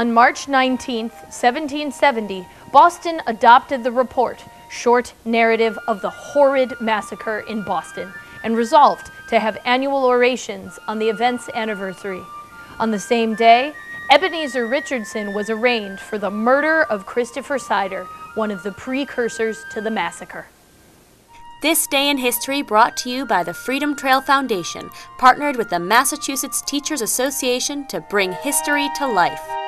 On March 19, 1770, Boston adopted the report, short narrative of the horrid massacre in Boston, and resolved to have annual orations on the event's anniversary. On the same day, Ebenezer Richardson was arraigned for the murder of Christopher Seider, one of the precursors to the massacre. This Day in History brought to you by the Freedom Trail Foundation, partnered with the Massachusetts Teachers Association to bring history to life.